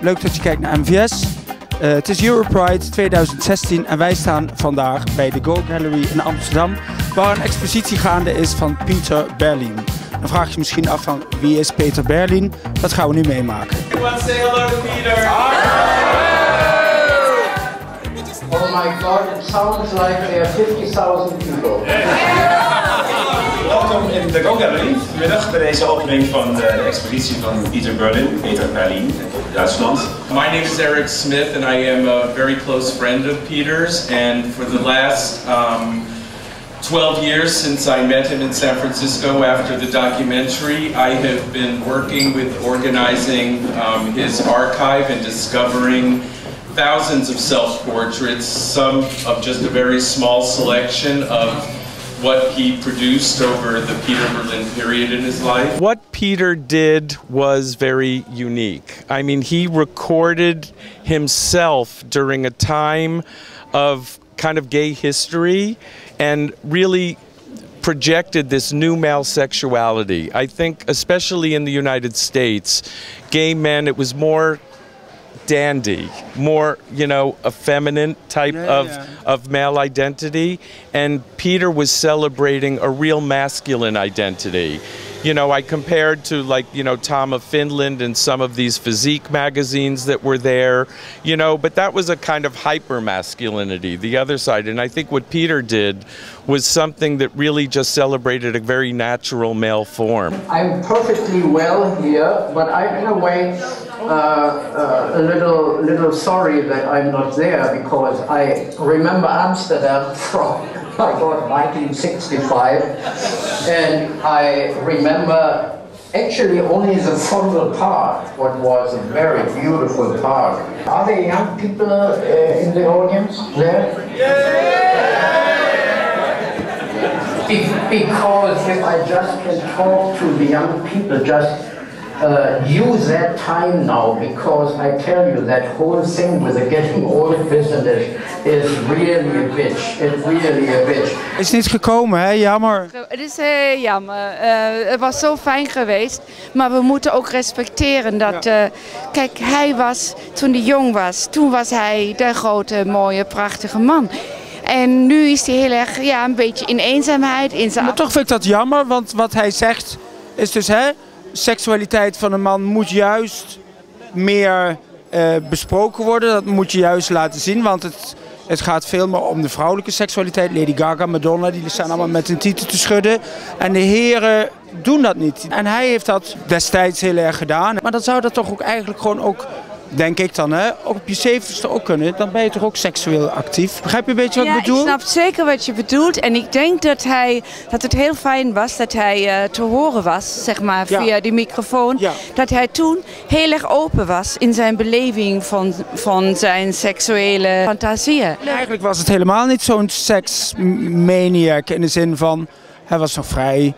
Leuk dat je kijkt naar MVS. Uh, het is Europride 2016 en wij staan vandaag bij de Go Gallery in Amsterdam, waar een expositie gaande is van Peter Berlin. Dan vraag je je misschien af van wie is Peter Berlin? Dat gaan we nu meemaken. Everyone say hello to Peter. Oh my god, it sounds like there are 50,000 people. Welkom in de Go Gallery. Vanmiddag bij deze opening van de expositie van Peter Berlin, Peter Berlin in Duitsland. My name is Eric Smith and I am a very close friend of Peter's and for the last um, 12 years since I met him in San Francisco after the documentary, I have been working with organizing um, his archive and discovering thousands of self-portraits, some of just a very small selection of what he produced over the Peter Berlin period in his life. What Peter did was very unique. I mean, he recorded himself during a time of kind of gay history and really projected this new male sexuality. I think, especially in the United States, gay men, it was more dandy, more you know, a feminine type Yeah, of yeah. of male identity, and Peter was celebrating a real masculine identity. You know, I compared to like you know Tom of Finland and some of these physique magazines that were there. You know, but that was a kind of hyper masculinity, the other side, and I think what Peter did was something that really just celebrated a very natural male form. I'm perfectly well here, but I'm in a way uh, uh, a little little sorry that I'm not there because I remember Amsterdam from God 1965, and I remember actually only the frontal part, what was a very beautiful part. Are there young people uh, in the audience there? Be- because if I just can talk to the young people, just uh, use that time now, because I tell you that whole thing with the getting old business is really a bitch. It's really a bitch. Is niet gekomen, hè? Jammer. Het is heel jammer. Eh, het was zo fijn geweest. Maar we moeten ook respecteren dat... eh, kijk, hij was, toen hij jong was, toen was hij de grote, mooie, prachtige man. En nu is hij heel erg, ja, een beetje in eenzaamheid, in zijn Maar toch vind ik dat jammer, want wat hij zegt is dus, hè, seksualiteit van een man moet juist meer eh, besproken worden. Dat moet je juist laten zien, want het, het gaat veel meer om de vrouwelijke seksualiteit. Lady Gaga, Madonna, die staan allemaal met hun titel te schudden. En de heren doen dat niet. En hij heeft dat destijds heel erg gedaan. Maar dan zou dat toch ook eigenlijk gewoon ook, denk ik dan, hè, ook op je zeventigste ook kunnen. Dan ben je toch ook seksueel actief. Begrijp je een beetje wat Ja, ik bedoel? ik snap zeker wat je bedoelt. En ik denk dat, hij, dat het heel fijn was dat hij eh, te horen was, zeg maar, Ja. via die microfoon. Ja. Dat hij toen heel erg open was in zijn beleving van, van zijn seksuele fantasieën. Eigenlijk was het helemaal niet zo'n seksmaniac in de zin van hij was nog vrij.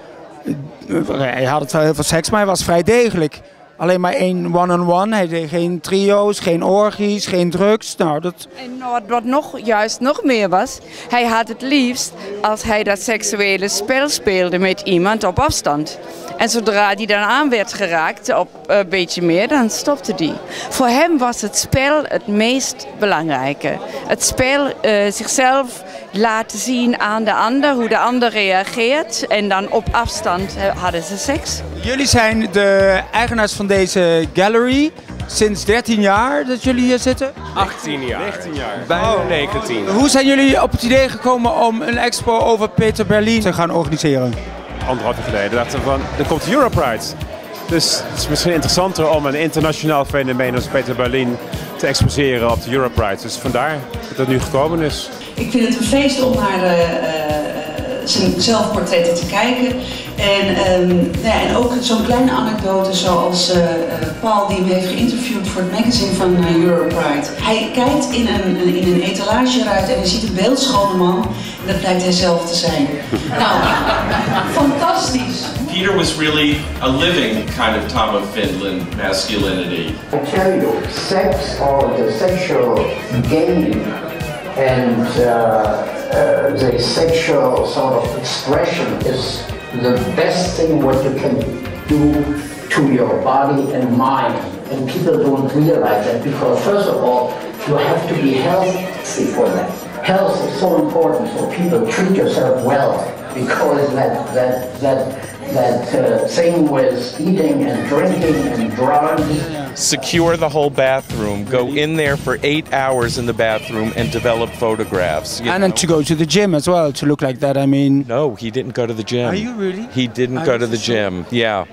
eh, Hij had het wel heel veel seks, maar hij was vrij degelijk. Alleen maar één one-on-one. Hij deed geen trio's, geen orgies, geen drugs. Nou, dat, En wat, nog, juist nog meer was, hij had het liefst als hij dat seksuele spel speelde met iemand op afstand. En zodra die dan aan werd geraakt, op een beetje meer, dan stopte die. Voor hem was het spel het meest belangrijke. Het spel, eh, zichzelf laten zien aan de ander, hoe de ander reageert. En dan op afstand eh, hadden ze seks. jullie zijn de eigenaars van deze gallery. Sinds 13 jaar dat jullie hier zitten. 18 jaar. 19 jaar. Bijna 19. Hoe zijn jullie op het idee gekomen om een expo over Peter Berlin te gaan organiseren? Anderhalf jaar geleden dachten we van, er komt Europride. Dus het is misschien interessanter om een internationaal fenomeen als Peter Berlin te exposeren op de Europride. Dus vandaar dat het nu gekomen is. Ik vind het een feest om naar eh, eh, zijn zelfportretten te kijken. En, ehm, nou ja, en ook zo'n kleine anekdote zoals eh, eh, Paul die hem heeft geïnterviewd voor het magazine van eh, Europride. Hij kijkt in een, in een etalageruit en hij ziet een beeldschone man. En dat blijkt hij zelf te zijn. nou, fantastisch. Peter was really a living kind of Tom of Finland masculinity. I tell you, sex or the sexual game and uh, uh, the sexual sort of expression is the best thing what you can do to your body and mind. and people don't realize that because first of all, you have to be healthy for that. Health is so important, so people treat yourself well because that that that that uh, thing with eating and drinking and drugs. Secure the whole bathroom. Go in there for eight hours in the bathroom and develop photographs. you And then to go to the gym as well to look like that. I mean, No, he didn't go to the gym. Are you really? He didn't Are go to the for sure? gym. Yeah.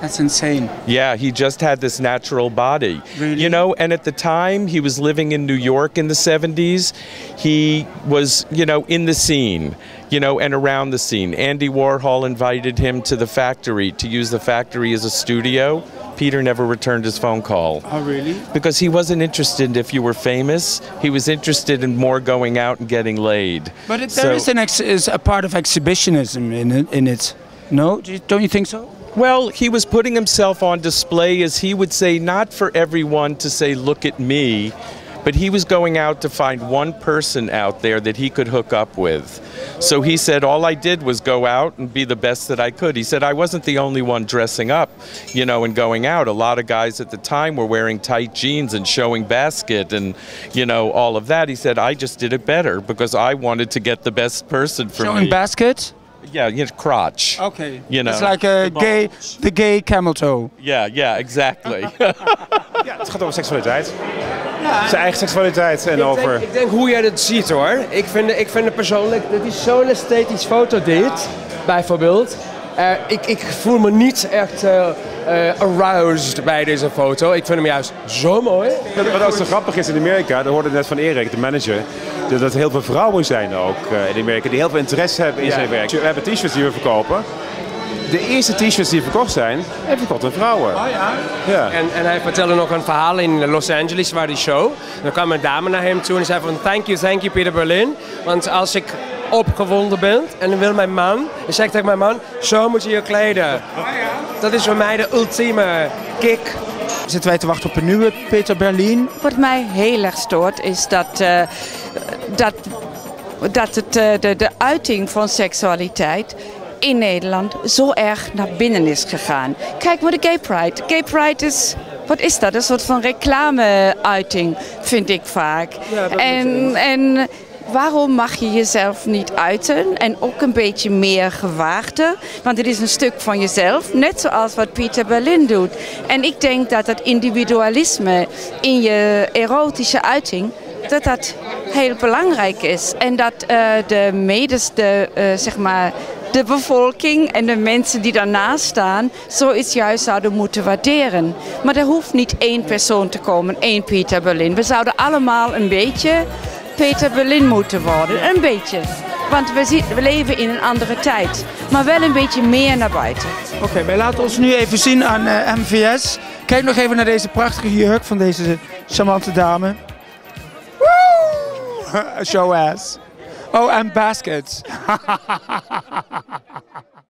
that's insane. Yeah, he just had this natural body. Really? You know, and at the time he was living in New York in the 70s, he was, you know, in the scene, you know, and around the scene. Andy Warhol invited him to the factory to use the factory as a studio. Peter never returned his phone call. Oh, really? Because he wasn't interested if you were famous. He was interested in more going out and getting laid. But it, So- there is an ex- is a part of exhibitionism in it. In it. No, don't you think so? Well, he was putting himself on display, as he would say, not for everyone to say, look at me, but he was going out to find one person out there that he could hook up with. So he said, all I did was go out and be the best that I could. He said, I wasn't the only one dressing up, you know, and going out. A lot of guys at the time were wearing tight jeans and showing basket and, you know, all of that. He said, I just did it better because I wanted to get the best person for Showing me. basket. yeah, you know, crotch. Okay. You know, it's like a the gay, the gay camel toe. Yeah, yeah, exactly. Ja, het gaat over seksualiteit. Zijn eigen seksualiteit en over... Ik denk hoe jij dat ziet hoor. Ik vind, ik vind het persoonlijk, dit is zo'n esthetisch foto dit, bijvoorbeeld. Eh, ik, ik voel me niet echt eh, eh, aroused bij deze foto. Ik vind hem juist zo mooi. Wat wat ook zo grappig is in Amerika, dat hoorde net van Erik, de manager, dat er heel veel vrouwen zijn ook eh, in Amerika die heel veel interesse hebben in Ja. zijn werk. We hebben t-shirts die we verkopen. De eerste t-shirts die verkocht zijn, hebben verkocht aan vrouwen. Oh ja. Ja. En, en hij vertelde nog een verhaal in Los Angeles waar die show. Dan kwam een dame naar hem toe en zei van thank you, thank you Peter Berlin. Want als ik opgewonden ben en dan wil mijn man, dan zeg ik tegen mijn man, zo moet je je kleden. Dat is voor mij de ultieme kick. Zitten wij te wachten op een nieuwe Peter Berlin? Wat mij heel erg stoort is dat, eh, dat, dat het, eh, de, de uiting van seksualiteit in Nederland zo erg naar binnen is gegaan. Kijk maar de Gay Pride. Gay Pride is, wat is dat? Een soort van reclame-uiting, vind ik vaak. en, en waarom mag je jezelf niet uiten en ook een beetje meer gewaagder? Want het is een stuk van jezelf, net zoals wat Pieter Berlin doet. En ik denk dat het individualisme in je erotische uiting, dat dat heel belangrijk is. En dat eh, de medes, de, eh, zeg maar, de bevolking en de mensen die daarnaast staan, zoiets juist zouden moeten waarderen. Maar er hoeft niet één persoon te komen, één Pieter Berlin. We zouden allemaal een beetje Peter Berlin moeten worden. Een beetje. Want we, leven in een andere tijd. Maar wel een beetje meer naar buiten. Oké, wij laten ons nu even zien aan eh, MVS. Kijk nog even naar deze prachtige jurk van deze charmante dame. Woe! Show ass. Oh, and baskets.